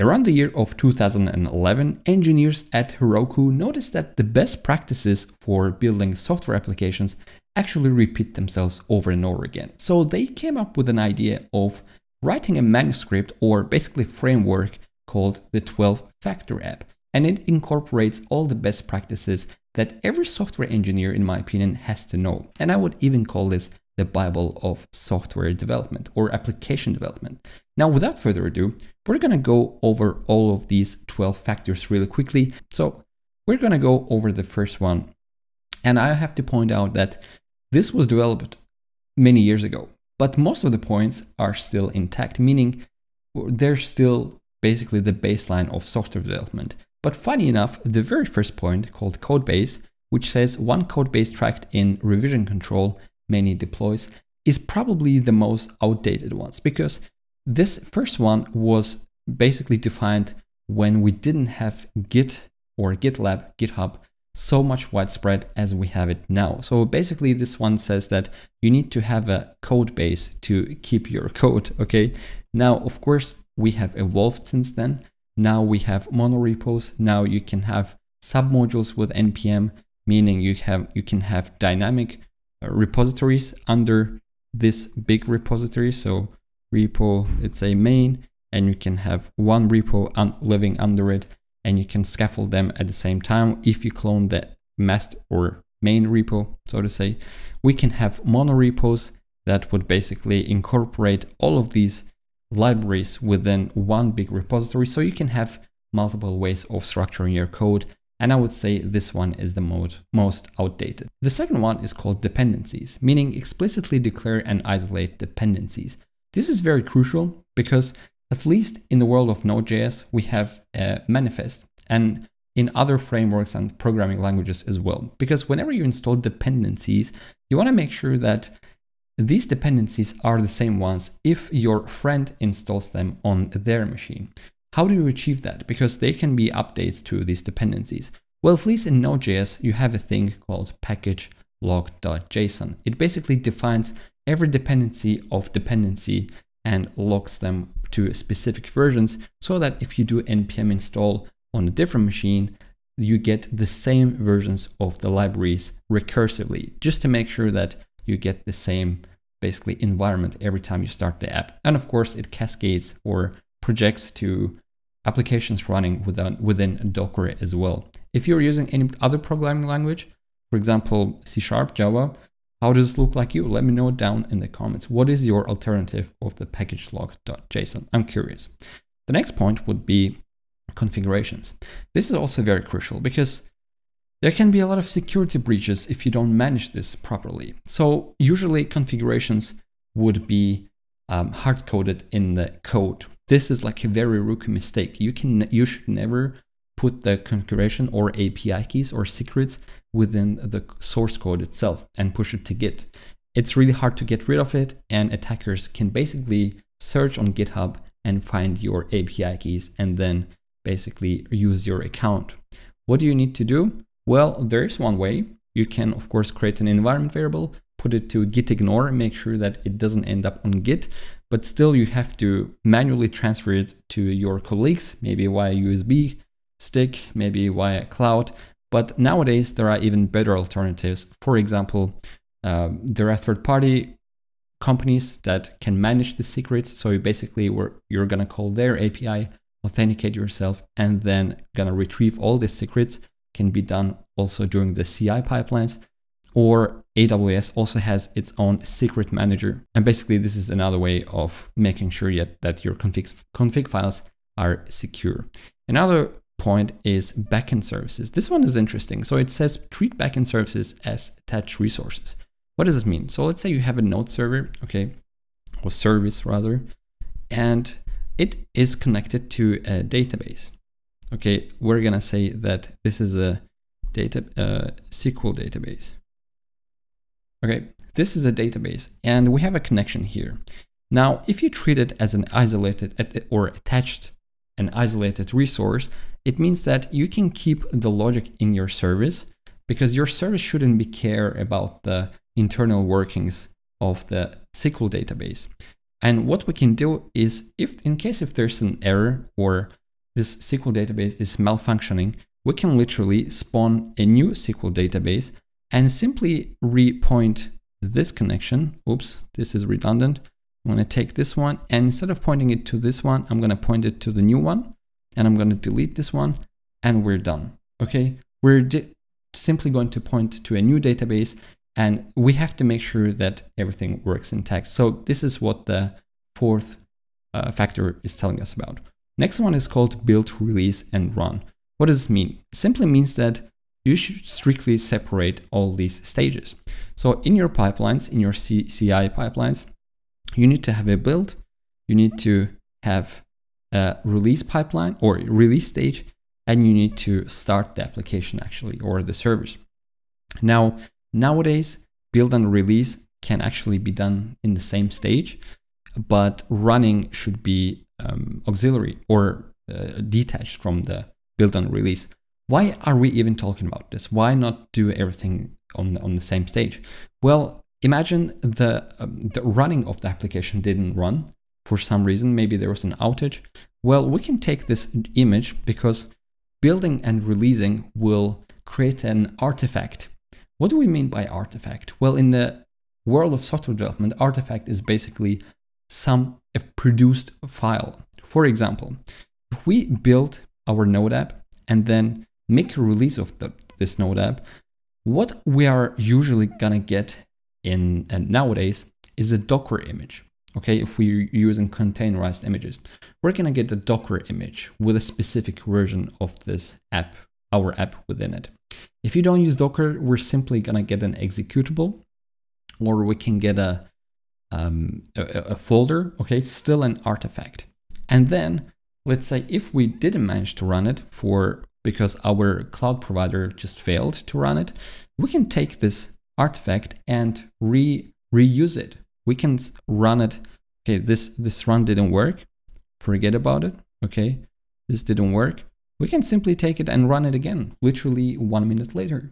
Around the year of 2011, engineers at Heroku noticed that the best practices for building software applications actually repeat themselves over and over again. So they came up with an idea of writing a manuscript or basically framework called the 12 factor app. And it incorporates all the best practices that every software engineer, in my opinion, has to know. And I would even call this the Bible of software development or application development. Now, without further ado, we're going to go over all of these 12 factors really quickly. So we're going to go over the first one. And I have to point out that this was developed many years ago, but most of the points are still intact, meaning they're still basically the baseline of software development. But funny enough, the very first point called code base, which says one code base tracked in revision control many deploys, is probably the most outdated ones because this first one was basically defined when we didn't have Git or GitLab, GitHub so much widespread as we have it now. So basically this one says that you need to have a code base to keep your code, okay? Now, of course, we have evolved since then. Now we have monorepos. Now you can have submodules with npm, meaning you have you can have dynamic uh, repositories under this big repository. So repo, it's a main, and you can have one repo un living under it, and you can scaffold them at the same time. If you clone the master or main repo, so to say, we can have mono repos that would basically incorporate all of these libraries within one big repository. So you can have multiple ways of structuring your code. And I would say this one is the most, most outdated. The second one is called dependencies, meaning explicitly declare and isolate dependencies. This is very crucial because at least in the world of Node.js, we have a manifest and in other frameworks and programming languages as well. Because whenever you install dependencies, you want to make sure that these dependencies are the same ones if your friend installs them on their machine. How do you achieve that? Because there can be updates to these dependencies. Well, at least in Node.js, you have a thing called package lock.json. It basically defines every dependency of dependency and locks them to specific versions so that if you do npm install on a different machine, you get the same versions of the libraries recursively, just to make sure that you get the same basically environment every time you start the app. And of course, it cascades or projects to applications running within, within Docker as well. If you're using any other programming language, for example, C Sharp, Java, how does this look like you? Let me know down in the comments. What is your alternative of the package lock.json? I'm curious. The next point would be configurations. This is also very crucial because there can be a lot of security breaches if you don't manage this properly. So usually configurations would be um, hard coded in the code. This is like a very rookie mistake. You can you should never put the configuration or API keys or secrets within the source code itself and push it to Git. It's really hard to get rid of it and attackers can basically search on GitHub and find your API keys and then basically use your account. What do you need to do? Well, there is one way. You can, of course, create an environment variable, put it to git ignore, make sure that it doesn't end up on Git. But still, you have to manually transfer it to your colleagues, maybe via USB stick, maybe via cloud. But nowadays, there are even better alternatives. For example, uh, there are third-party companies that can manage the secrets. So you basically, you're gonna call their API, authenticate yourself, and then gonna retrieve all the secrets can be done also during the CI pipelines or AWS also has its own secret manager. And basically this is another way of making sure yet that your config, config files are secure. Another point is backend services. This one is interesting. So it says treat backend services as attached resources. What does it mean? So let's say you have a node server, okay, or service rather, and it is connected to a database okay, we're gonna say that this is a data uh, SQL database. Okay, this is a database and we have a connection here. Now, if you treat it as an isolated or attached an isolated resource, it means that you can keep the logic in your service because your service shouldn't be care about the internal workings of the SQL database. And what we can do is if in case if there's an error or this SQL database is malfunctioning, we can literally spawn a new SQL database and simply repoint this connection. Oops, this is redundant. I'm going to take this one and instead of pointing it to this one, I'm going to point it to the new one and I'm going to delete this one and we're done. Okay, we're simply going to point to a new database and we have to make sure that everything works intact. So this is what the fourth uh, factor is telling us about. Next one is called build, release, and run. What does this mean? It simply means that you should strictly separate all these stages. So in your pipelines, in your CI pipelines, you need to have a build, you need to have a release pipeline or release stage, and you need to start the application actually or the service. Now, nowadays, build and release can actually be done in the same stage, but running should be um, auxiliary or uh, detached from the build and release. Why are we even talking about this? Why not do everything on, on the same stage? Well, imagine the, um, the running of the application didn't run for some reason. Maybe there was an outage. Well, we can take this image because building and releasing will create an artifact. What do we mean by artifact? Well, in the world of software development, artifact is basically some produced file. For example, if we build our Node app and then make a release of the, this Node app, what we are usually gonna get in and nowadays is a Docker image. Okay, if we're using containerized images, we're gonna get a Docker image with a specific version of this app, our app within it. If you don't use Docker, we're simply gonna get an executable, or we can get a um, a, a folder. Okay, it's still an artifact. And then let's say if we didn't manage to run it for because our cloud provider just failed to run it, we can take this artifact and re reuse it we can run it. Okay, this, this run didn't work. Forget about it. Okay, this didn't work. We can simply take it and run it again, literally one minute later.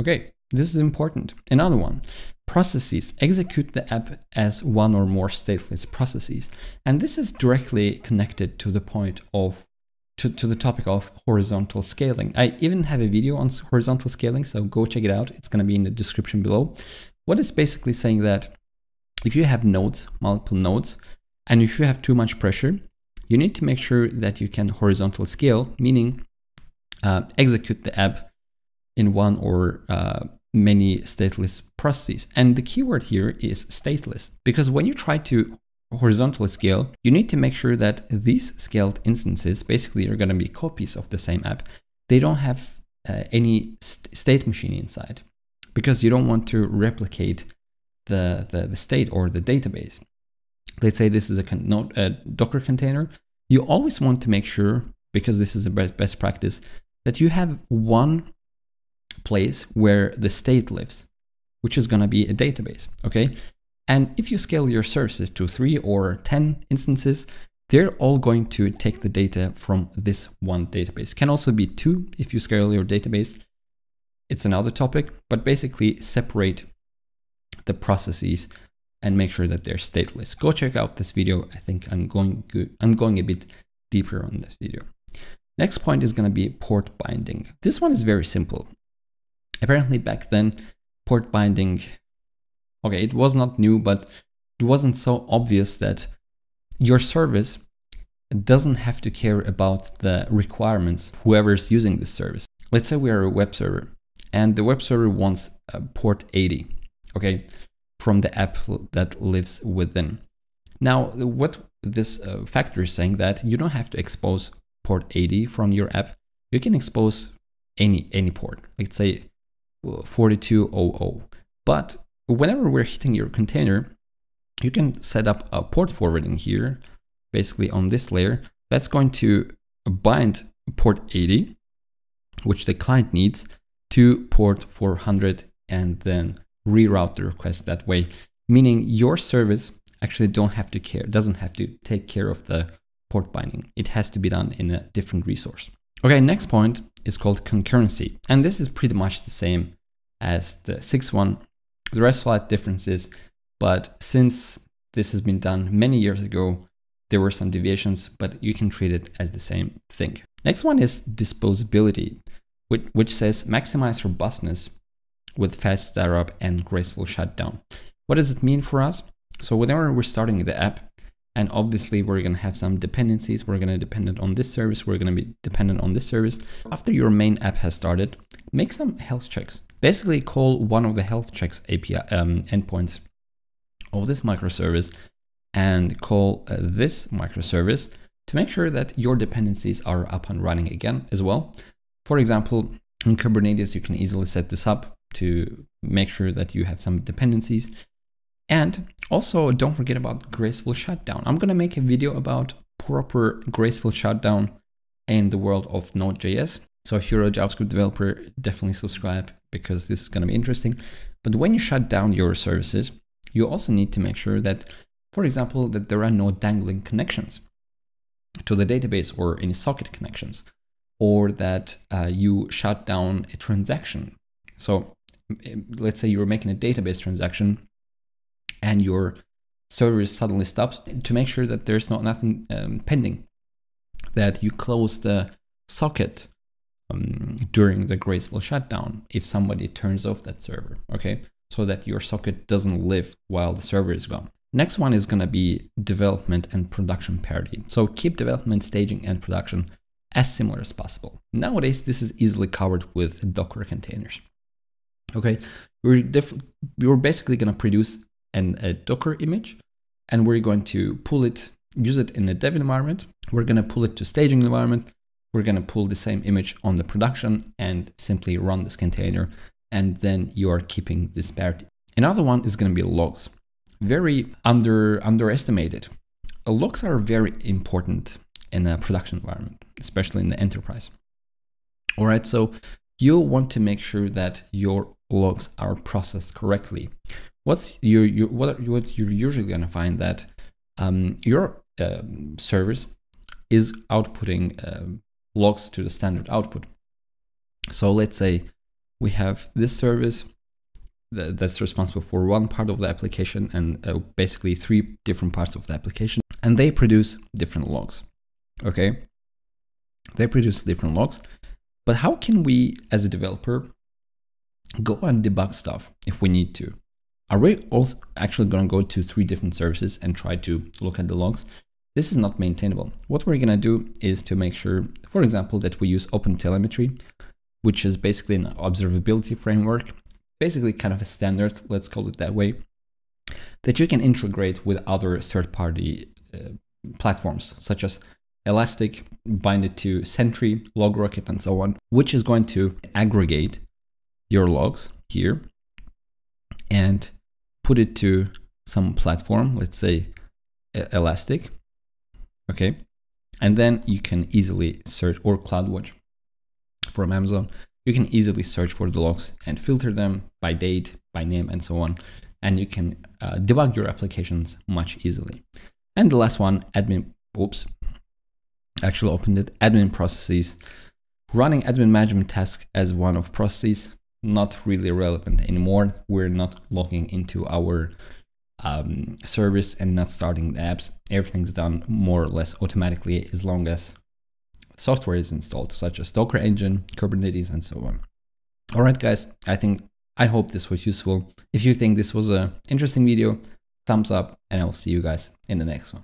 Okay, this is important. Another one, processes. Execute the app as one or more stateless processes. And this is directly connected to the point of to, to the topic of horizontal scaling. I even have a video on horizontal scaling, so go check it out. It's going to be in the description below. What is basically saying that if you have nodes, multiple nodes, and if you have too much pressure, you need to make sure that you can horizontal scale, meaning uh, execute the app in one or uh, many stateless processes. And the keyword here is stateless, because when you try to horizontally scale, you need to make sure that these scaled instances basically are going to be copies of the same app. They don't have uh, any st state machine inside because you don't want to replicate the, the, the state or the database. Let's say this is a, con- a Docker container. You always want to make sure, because this is a best practice, that you have one place where the state lives, which is going to be a database. Okay. And if you scale your services to three or 10 instances, they're all going to take the data from this one database. Can also be two if you scale your database. It's another topic, but basically separate the processes and make sure that they're stateless. Go check out this video. I think I'm going good. I'm going a bit deeper on this video. Next point is going to be port binding. This one is very simple. Apparently back then, port binding, okay, it was not new, but it wasn't so obvious that your service doesn't have to care about the requirements whoever's using this service. Let's say we are a web server and the web server wants port 80 okay, from the app that lives within. Now, what this uh, factor is saying that you don't have to expose port 80 from your app. You can expose any any port, let's say 4200. But whenever we're hitting your container, you can set up a port forwarding here, basically on this layer. That's going to bind port 80, which the client needs, to port 400 and then reroute the request that way, meaning your service actually don't have to care, doesn't have to take care of the port binding. It has to be done in a different resource. Okay, next point is called concurrency. And this is pretty much the same as the sixth one. There are slight differences, but since this has been done many years ago, there were some deviations, but you can treat it as the same thing. Next one is disposability, which, which says maximize robustness with fast startup and graceful shutdown. What does it mean for us? So whenever we're starting the app, and obviously we're going to have some dependencies. We're going to depend on this service. We're going to be dependent on this service. After your main app has started, make some health checks. Basically call one of the health checks API um, endpoints of this microservice and call uh, this microservice to make sure that your dependencies are up and running again as well. For example, in Kubernetes, you can easily set this up to make sure that you have some dependencies. And also don't forget about graceful shutdown. I'm to make a video about proper graceful shutdown in the world of Node.js. So if you're a JavaScript developer, definitely subscribe because this is to be interesting. But when you shut down your services, you also need to make sure that, for example, that there are no dangling connections to the database or any socket connections, or that uh, you shut down a transaction. So let's say you're making a database transaction and your server suddenly stops to make sure that there's not nothing um, pending, that you close the socket um, during the graceful shutdown if somebody turns off that server, okay? So that your socket doesn't live while the server is gone. Next one is going to be development and production parity. So keep development, staging, and production as similar as possible. Nowadays, this is easily covered with Docker containers. Okay, we're, we're basically going to produce an, a Docker image and we're going to pull it, use it in a dev environment. We're going to pull it to staging environment. We're going to pull the same image on the production and simply run this container. And then you are keeping this parity. Another one is going to be logs very under underestimated. Logs are very important in a production environment, especially in the enterprise. All right, so you'll want to make sure that your logs are processed correctly. What's your, your what, what you're usually going to find that um, your um, service is outputting um, logs to the standard output. So let's say we have this service that's responsible for one part of the application and uh, basically three different parts of the application and they produce different logs okay they produce different logs but how can we as a developer go and debug stuff if we need to are we also actually going to go to three different services and try to look at the logs? This is not maintainable. What we're going to do is to make sure for example that we use OpenTelemetry which is basically an observability framework basically kind of a standard, let's call it that way, that you can integrate with other third-party uh, platforms, such as Elastic, bind it to Sentry, LogRocket, and so on, which is going to aggregate your logs here and put it to some platform, let's say Elastic, okay? And then you can easily search, or CloudWatch from Amazon, you can easily search for the logs and filter them by date, by name, and so on. And you can uh, debug your applications much easily. And the last one, admin, oops, actually opened it, admin processes. Running admin management task as one of processes, not really relevant anymore. We're not logging into our um, service and not starting the apps. Everything's done more or less automatically as long as software is installed, such as Docker Engine, Kubernetes, and so on. All right, guys, I think I hope this was useful. If you think this was an interesting video, thumbs up, and I'll see you guys in the next one.